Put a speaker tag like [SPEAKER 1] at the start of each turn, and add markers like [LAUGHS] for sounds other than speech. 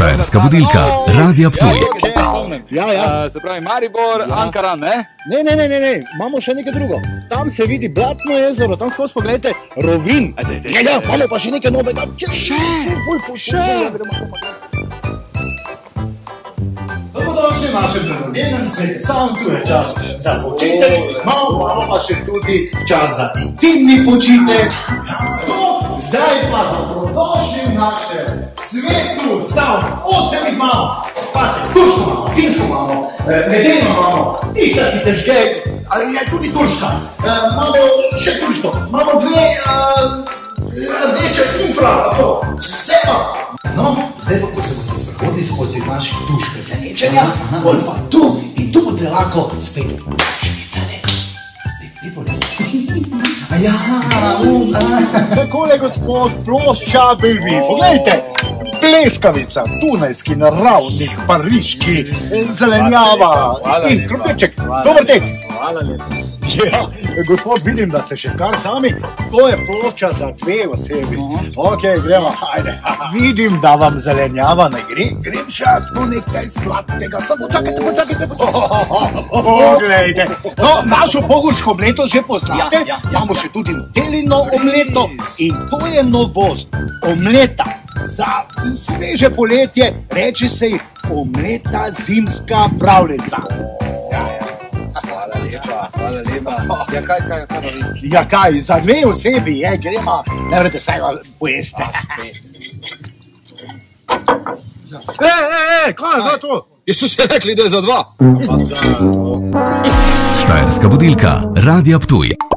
[SPEAKER 1] Štajerska budilka, Radio Ptuj.
[SPEAKER 2] Ja, spomnim.
[SPEAKER 3] Ja, ja.
[SPEAKER 2] Uh, se pravi, Maribor, ja. Ankaran, ne?
[SPEAKER 3] Ne, ne, ne, ne, ne, imamo še nekaj drugo. Tam se vidi Blatno jezero, tam skozi pogledajte, Rovin. Ja, ja, imamo pa še nekaj novega. Če, še, ful, ful, še.
[SPEAKER 4] Dobrodošli v našem prenovljenem svetu. Samo tu je čas za počitek, malo imamo pa še tudi čas za intimni počitek. To, zdaj pa dobrodošli v našem svetu, samo osem jih imamo. Pa se turško imamo, finsko imamo, eh, medeno imamo, tisati težke, ali je tudi turška. Eh, Imamo še turško, imamo dve eh, rdeče infra, to, vse imamo. No, zdaj pa, ko se boste sprehodili skozi naš duš presenečenja, bolj pa tu in tu boste lahko spet švicali. Lepo, lepo. Ja, um, a.
[SPEAKER 3] Takole, gospod, plošča Belvi. Poglejte, pleskavica, tunajski, naravni, pariški, zelenjava in.
[SPEAKER 2] Hvala
[SPEAKER 3] Dober tek.
[SPEAKER 2] Hvala lepa.
[SPEAKER 3] Ja, gospod, vidim, da ste še kar sami. To je plošča za dve osebi. Ok, gremo. Ajde. [LAUGHS] Vidim, da vam zelenjava ne gre. Grem še jaz po nekaj sladkega. Samo čakajte, počakajte, počakajte. [LAUGHS] Poglejte, no, našo pogorsko omleto že poznate.
[SPEAKER 2] Ja, ja, ja,
[SPEAKER 3] Imamo še tudi telino omleto in to je novost. Omleta. Za sveže poletje reče se omleta zimska pravljica. Ja, ja.
[SPEAKER 2] Lepa, hvala lepa. Ja, kaj, kaj, kaj pa vi?
[SPEAKER 3] Ja, kaj, za dve osebi je, gremo, ne vrete se ga pojeste.
[SPEAKER 2] Spet.
[SPEAKER 3] E, e, e, kaj je za to?
[SPEAKER 2] Jesu se rekli, da je za dva.
[SPEAKER 1] Štajerska budilka, Radio Ptuj.